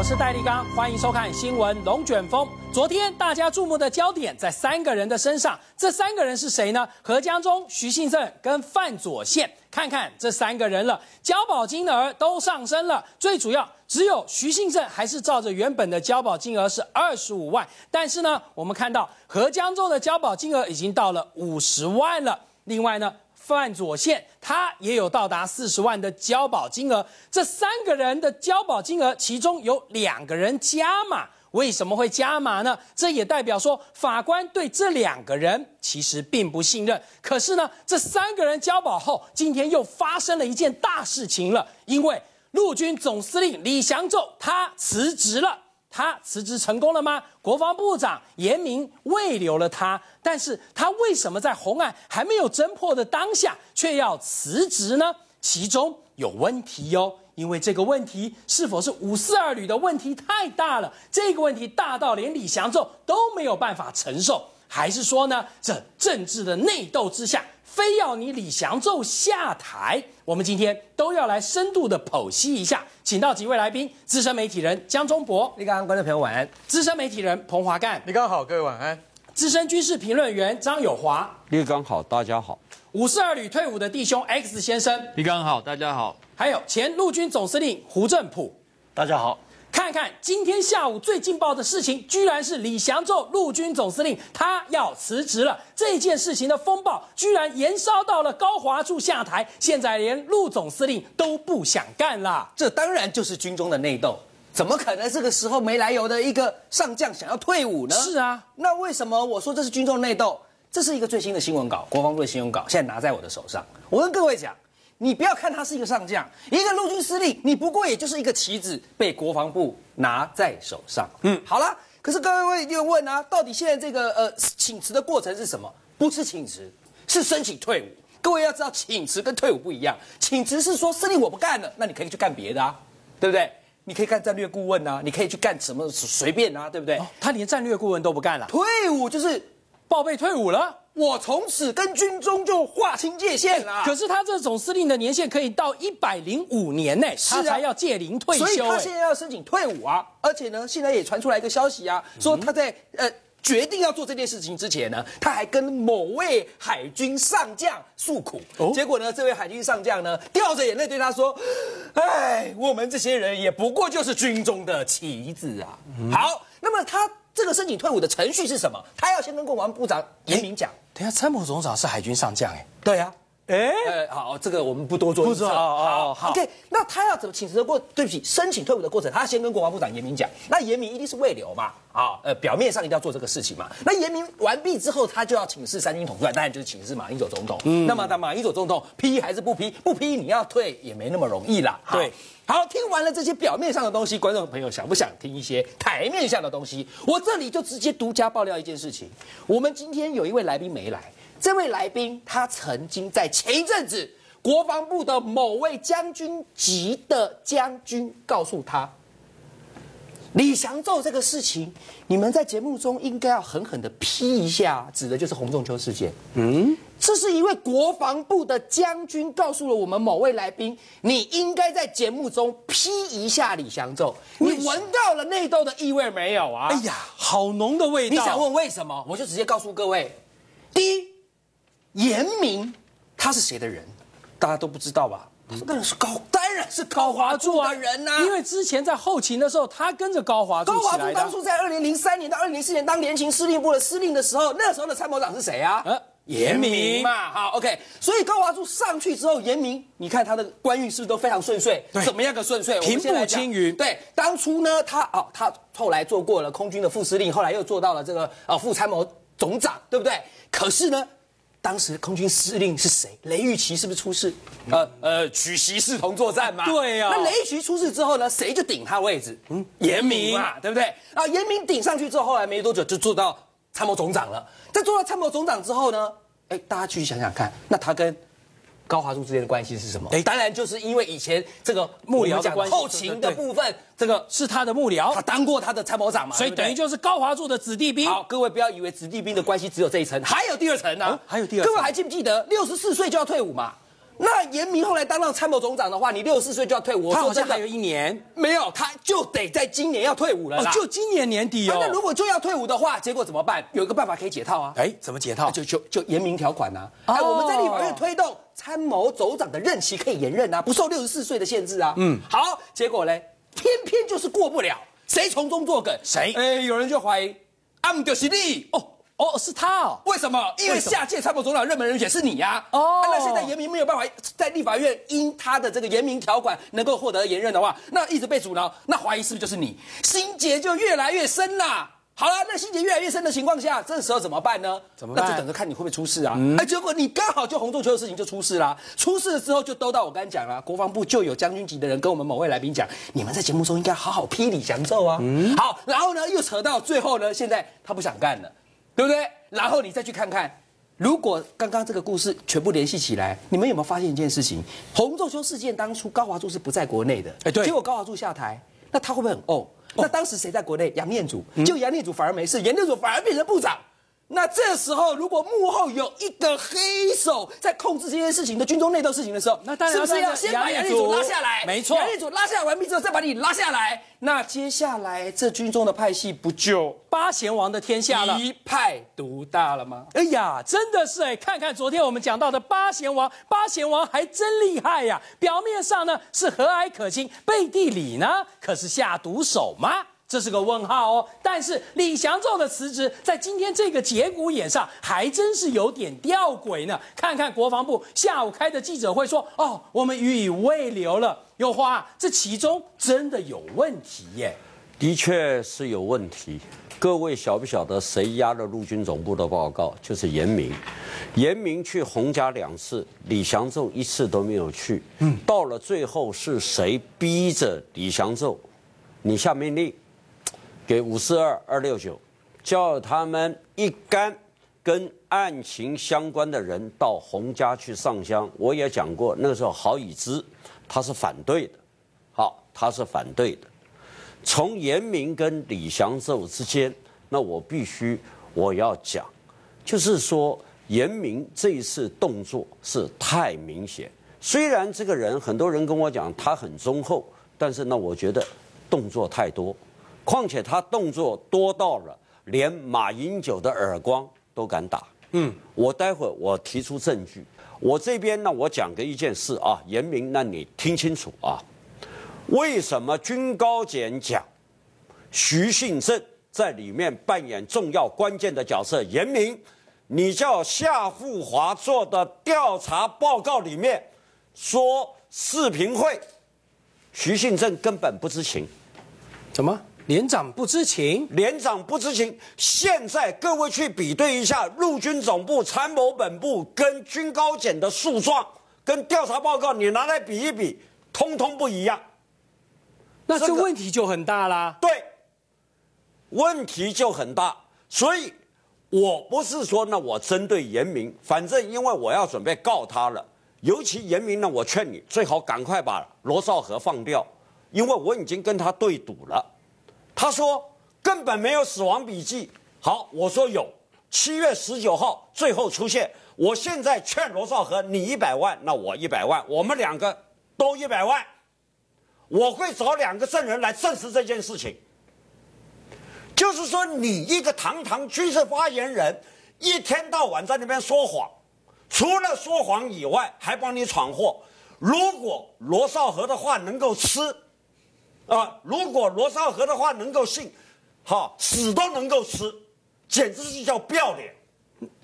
我是戴立刚，欢迎收看新闻龙卷风。昨天大家注目的焦点在三个人的身上，这三个人是谁呢？何江中、徐信正跟范左宪。看看这三个人了，交保金额都上升了。最主要，只有徐信正还是照着原本的交保金额是二十五万，但是呢，我们看到何江中的交保金额已经到了五十万了。另外呢？范左宪他也有到达四十万的交保金额，这三个人的交保金额，其中有两个人加码，为什么会加码呢？这也代表说法官对这两个人其实并不信任。可是呢，这三个人交保后，今天又发生了一件大事情了，因为陆军总司令李祥宙他辞职了。他辞职成功了吗？国防部长严明未留了他，但是他为什么在红案还没有侦破的当下却要辞职呢？其中有问题哟，因为这个问题是否是五四二旅的问题太大了，这个问题大到连李祥宙都没有办法承受，还是说呢，这政治的内斗之下？非要你李祥宙下台，我们今天都要来深度的剖析一下，请到几位来宾：资深媒体人江中博，你刚观众朋友晚安；资深媒体人彭华干，你刚好，各位晚安；资深军事评论员张友华，你刚好，大家好；五四二旅退伍的弟兄 X 先生，你刚好，大家好；还有前陆军总司令胡正普，大家好。看看今天下午最劲爆的事情，居然是李祥宙陆军总司令他要辞职了。这件事情的风暴居然延烧到了高华柱下台，现在连陆总司令都不想干了。这当然就是军中的内斗，怎么可能这个时候没来由的一个上将想要退伍呢？是啊，那为什么我说这是军中内斗？这是一个最新的新闻稿，国防部的新闻稿现在拿在我的手上。我跟各位讲。你不要看他是一个上将，一个陆军司令，你不过也就是一个棋子，被国防部拿在手上。嗯，好了，可是各位一定问啊，到底现在这个呃请辞的过程是什么？不是请辞，是申请退伍。各位要知道，请辞跟退伍不一样。请辞是说司令我不干了，那你可以去干别的啊，对不对？你可以干战略顾问啊，你可以去干什么随便啊，对不对？他连战略顾问都不干了，退伍就是报备退伍了。我从此跟军中就划清界限了。可是他这总司令的年限可以到一百零五年呢，他才要届龄退休。所以他现在要申请退伍啊！而且呢，现在也传出来一个消息啊，说他在呃决定要做这件事情之前呢，他还跟某位海军上将诉苦。结果呢，这位海军上将呢，掉着眼泪对他说：“哎，我们这些人也不过就是军中的棋子啊。”好，那么他。这个申请退伍的程序是什么？他要先跟国防部长严明讲。等下，参谋总长是海军上将，哎，对呀。哎，好，这个我们不多做。不做，好，好，OK。那他要怎么请辞的过？对不起，申请退伍的过程，他先跟国防部长严明讲。那严明一定是未留嘛？啊，呃，表面上一定要做这个事情嘛。那严明完毕之后，他就要请示三军统帅，当然就是请示马英九总统。嗯，那么，那马英九总统批还是不批？不批，你要退也没那么容易啦。对，好，听完了这些表面上的东西，观众朋友想不想听一些台面下的东西？我这里就直接独家爆料一件事情：我们今天有一位来宾没来。这位来宾，他曾经在前一阵子，国防部的某位将军级的将军告诉他，李祥宙这个事情，你们在节目中应该要狠狠的批一下，指的就是洪仲秋事件。嗯，这是一位国防部的将军告诉了我们某位来宾，你应该在节目中批一下李祥宙。你闻到了内斗的意味没有啊？哎呀，好浓的味道！你想问为什么？我就直接告诉各位，第一。严明，他是谁的人？大家都不知道吧？当然是高，当然是高华柱的人呐。因为之前在后勤的时候，他跟着高华柱高华柱当初在二零零三年到二零零四年当联勤司令部的司令的时候，那时候的参谋长是谁啊？呃，严明嘛。好，OK。所以高华柱上去之后，严明，你看他的官运是不是都非常顺遂？怎么样个顺遂？平步青云。对，当初呢，他哦，他后来做过了空军的副司令，后来又做到了这个呃副参谋总长，对不对？可是呢？当时空军司令是谁？雷玉琦是不是出事？呃呃，取席视同作战嘛。对呀。那雷玉琦出事之后呢？谁就顶他位置？嗯，严明嘛，对不对？啊，严明顶上去之后，后来没多久就做到参谋总长了。在做到参谋总长之后呢？哎，大家继续想想看，那他跟。高华柱之间的关系是什么？当然就是因为以前这个幕僚讲后勤的部分，这个是他的幕僚，他当过他的参谋长嘛，所以等于就是高华柱的子弟兵。好，各位不要以为子弟兵的关系只有这一层，还有第二层呢。还有第二，各位还记不记得六十四岁就要退伍嘛？那严明后来当上参谋总长的话，你六十四岁就要退伍。我他好像还有一年，没有，他就得在今年要退伍了啦。，哦就今年年底那如哦。果就要退伍的话，结果怎么办？有一个办法可以解套啊。哎，怎么解套？就就就严明条款呐、哦哎，我们在立法院推动参谋总长的任期可以延任啊，不受六十四岁的限制啊。嗯，好，结果嘞，偏偏就是过不了，谁从中作梗？谁哎，有人就怀疑，啊，不就是你哦。哦，是他哦。为什么？因为下届参谋总长热门人选是你呀、哦啊那现在严明没有办法在立法院因他的这个严明条款能够获得延任的话，那一直被阻挠，那怀疑是不是就是你？心结就越来越深啦。好了，那心结越来越深的情况下，这时候怎么办呢？怎么办那就等着看你会不会出事啊！哎、结果你刚好就洪仲秋的事情就出事啦。出事了之后就都到我刚才讲了，国防部就有将军级的人跟我们某位来宾讲，你们在节目中应该好好批李祥寿啊。嗯好，然后呢又扯到最后呢，现在他不想干了。对不对？然后你再去看看，如果刚刚这个故事全部联系起来，你们有没有发现一件事情？洪仲秋事件当初高华柱是不在国内的，哎对结果高华柱下台，那他会不会很哦？那当时谁在国内？杨念祖，就杨念祖反而没事，杨念祖反而变成部长。那这时候，如果幕后有一个黑手在控制这件事情的军中内斗事情的时候，那当然是不是要要先把杨立祖拉下来？没错杨立祖拉下来完毕之后，再把你拉下来。那接下来这军中的派系不就八贤王的天下了。一派独大了吗？哎呀，真的是哎！看看昨天我们讲到的八贤王，八贤王还真厉害呀。表面上呢是和蔼可亲，背地里呢可是下毒手吗？这是个问号哦。但是李祥宙的辞职，在今天这个节骨眼上，还真是有点吊诡呢。看看国防部下午开的记者会说，哦，我们予以未留了。有花，这其中真的有问题耶。的确是有问题。各位晓不晓得谁压了陆军总部的报告？就是严明。严明去洪家两次，李祥宙一次都没有去。嗯，到了最后是谁逼着李祥宙？你下命令给五四二二六九，叫他们一干跟案情相关的人到洪家去上香。我也讲过，那个时候郝以之他是反对的，好，他是反对的。从严明跟李祥寿之间，那我必须我要讲，就是说严明这一次动作是太明显。虽然这个人很多人跟我讲他很忠厚，但是呢，我觉得动作太多，况且他动作多到了连马英九的耳光都敢打。嗯，我待会儿我提出证据，我这边呢我讲个一件事啊，严明，那你听清楚啊。为什么军高检讲徐信正在里面扮演重要关键的角色？严明，你叫夏富华做的调查报告里面说视频会，徐信正根本不知情，怎么连长不知情？连长不知情。现在各位去比对一下陆军总部参谋本部跟军高检的诉状跟调查报告，你拿来比一比，通通不一样。那这这个问题就很大啦。对，问题就很大。所以，我不是说呢，我针对严明，反正因为我要准备告他了。尤其严明呢，我劝你最好赶快把罗少河放掉，因为我已经跟他对赌了。他说根本没有死亡笔记。好，我说有。七月十九号最后出现。我现在劝罗少河，你一百万，那我一百万，我们两个都一百万。我会找两个证人来证实这件事情。就是说，你一个堂堂军事发言人，一天到晚在那边说谎，除了说谎以外，还帮你闯祸。如果罗少河的话能够吃，啊，如果罗少河的话能够信，好死都能够吃，简直是叫不要脸。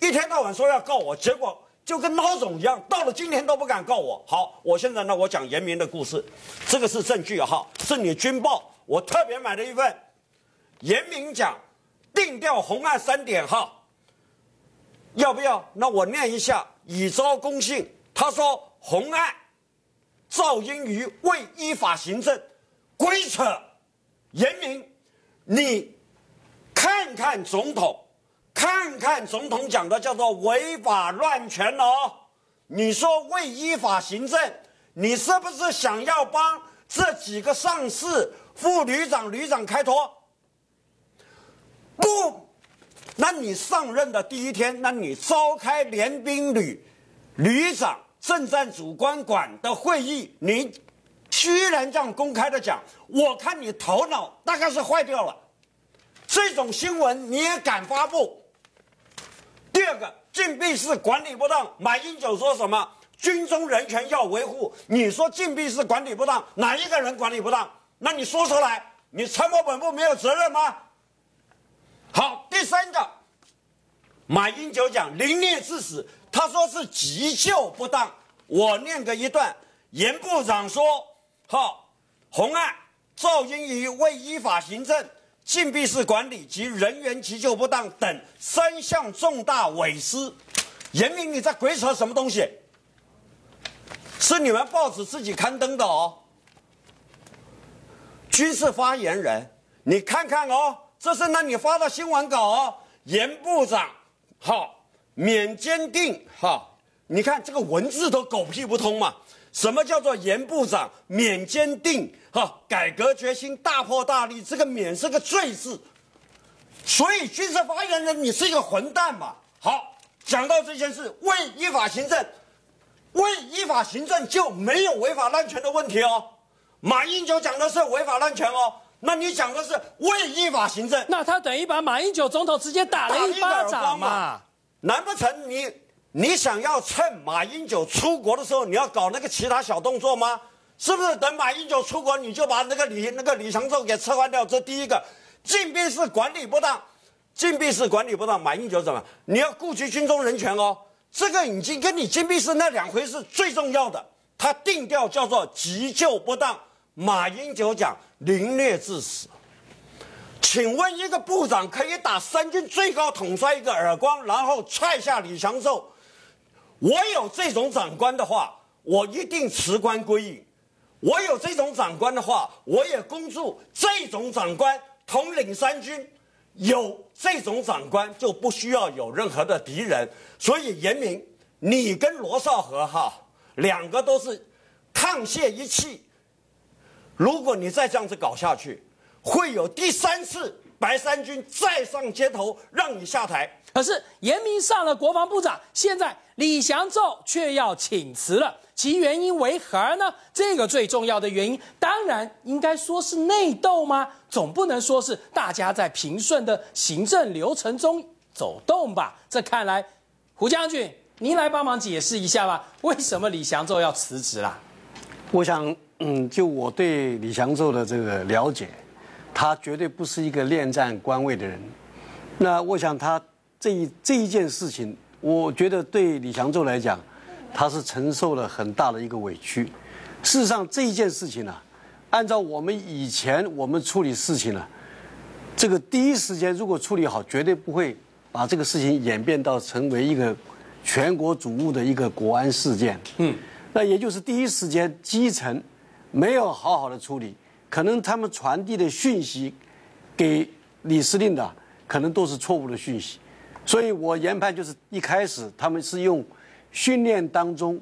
一天到晚说要告我，结果就跟孬种一样，到了今天都不敢告我。好，我现在呢，我讲严明的故事，这个是证据哈，是你军报，我特别买了一份。严明讲定调红案三点哈，要不要？那我念一下，以招公信。他说红案赵英瑜未依法行政，鬼扯！严明，你看看总统，看看总统讲的叫做违法乱权哦。你说未依法行政，你是不是想要帮这几个上士副旅长、旅长开脱？不，那你上任的第一天，那你召开联兵旅旅长政战主官馆的会议，你居然这样公开的讲，我看你头脑大概是坏掉了。这种新闻你也敢发布？第二个，禁闭室管理不当，马英九说什么？军中人权要维护。你说禁闭室管理不当，哪一个人管理不当？那你说出来，你参谋本部没有责任吗？好，第三个，马英九讲凌虐致死，他说是急救不当。我念个一段，严部长说：好，红案赵英仪未依法行政。禁闭式管理及人员急救不当等三项重大违失，严明，你在鬼扯什么东西？是你们报纸自己刊登的哦。军事发言人，你看看哦，这是那你发的新闻稿哦。严部长，好，免监定，好，你看这个文字都狗屁不通嘛。什么叫做严部长免监定？哈，改革决心大破大立，这个免是个罪字，所以军事发言人你是一个混蛋嘛？好，讲到这件事，未依法行政，未依法行政就没有违法滥权的问题哦。马英九讲的是违法滥权哦，那你讲的是未依法行政，那他等于把马英九总统直接打了一巴掌嘛？难不成你？你想要趁马英九出国的时候，你要搞那个其他小动作吗？是不是等马英九出国，你就把那个李那个李强寿给撤换掉？这第一个，禁闭室管理不当，禁闭室管理不当，马英九怎么？你要顾及军中人权哦，这个已经跟你禁闭室那两回事最重要的，他定调叫做急救不当，马英九讲凌虐致死。请问一个部长可以打三军最高统帅一个耳光，然后踹下李强寿？我有这种长官的话，我一定辞官归隐；我有这种长官的话，我也恭祝这种长官统领三军。有这种长官，就不需要有任何的敌人。所以严明，你跟罗少河哈两个都是沆瀣一气。如果你再这样子搞下去，会有第三次白三军再上街头让你下台。可是严明上了国防部长，现在李祥宙却要请辞了，其原因为何呢？这个最重要的原因，当然应该说是内斗吗？总不能说是大家在平顺的行政流程中走动吧？这看来，胡将军，您来帮忙解释一下吧，为什么李祥宙要辞职啦？我想，嗯，就我对李祥宙的这个了解，他绝对不是一个恋战官位的人。那我想他。这一这一件事情，我觉得对李祥洲来讲，他是承受了很大的一个委屈。事实上，这一件事情呢，按照我们以前我们处理事情呢，这个第一时间如果处理好，绝对不会把这个事情演变到成为一个全国瞩目的一个国安事件。嗯，那也就是第一时间基层没有好好的处理，可能他们传递的讯息给李司令的，可能都是错误的讯息。所以我研判就是一开始他们是用训练当中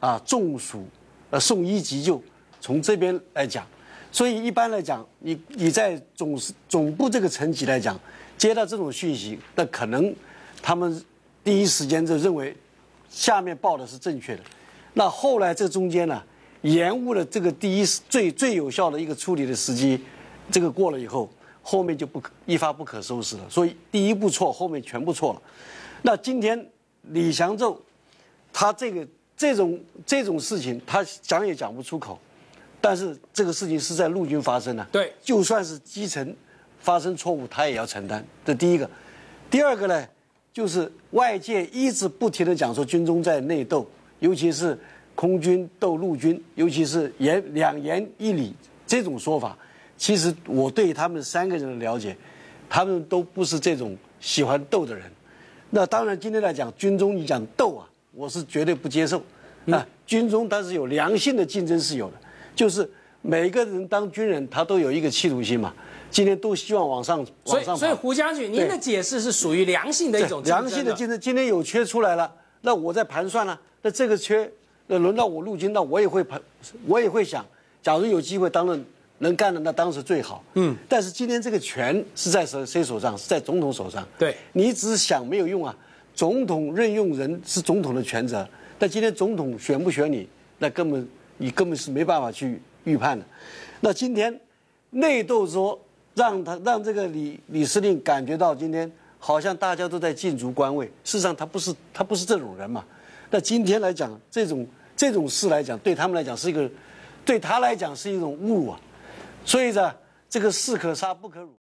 啊中暑呃送医急救从这边来讲，所以一般来讲你你在总总部这个层级来讲接到这种讯息，那可能他们第一时间就认为下面报的是正确的，那后来这中间呢延误了这个第一最最有效的一个处理的时机，这个过了以后。后面就不可一发不可收拾了，所以第一步错，后面全部错了。那今天李祥宙，他这个这种这种事情，他讲也讲不出口。但是这个事情是在陆军发生的，对，就算是基层发生错误，他也要承担。这第一个。第二个呢，就是外界一直不停的讲说军中在内斗，尤其是空军斗陆军，尤其是言两言一理这种说法。其实我对他们三个人的了解，他们都不是这种喜欢斗的人。那当然，今天来讲军中，你讲斗啊，我是绝对不接受。那军中但是有良性的竞争是有的，就是每个人当军人，他都有一个企图心嘛。今天都希望往上往上。所以胡将军，您的解释是属于良性的一种良性的竞争。今天有缺出来了，那我在盘算了，那这个缺，那轮到我陆军，那我也会盘，我也会想，假如有机会当了。能干的那当时最好，嗯，但是今天这个权是在谁谁手上？是在总统手上。对，你只想没有用啊！总统任用人是总统的权责，但今天总统选不选你，那根本你根本是没办法去预判的。那今天内斗说让他让这个李李司令感觉到今天好像大家都在竞逐官位，事实上他不是他不是这种人嘛。那今天来讲这种这种事来讲，对他们来讲是一个，对他来讲是一种侮辱啊。所以呢，这个士可杀不可辱。